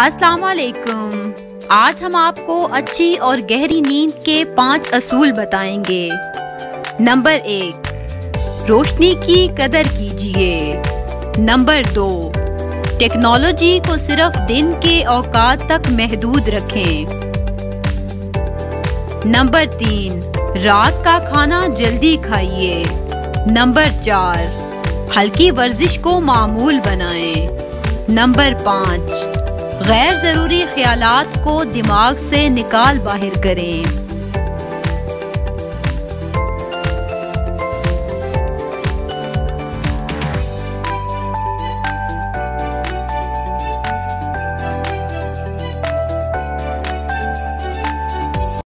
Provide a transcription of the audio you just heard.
अस्सलाम वालेकुम आज हम आपको अच्छी और गहरी नींद के पाँच असूल बताएँगे। नंबर एक, रोशनी की कदर कीजिए। नंबर दो, टेक्नोलॉजी को सिर्फ़ दिन के औकात तक महदूद रखें। नंबर तीन, रात का खाना जल्दी खाइए। नंबर चार, हल्की वर्जिश को मामूल बनाएँ। नंबर पाँच गैर ज़रूरी ख्यालात को दिमाग से निकाल बाहर करें।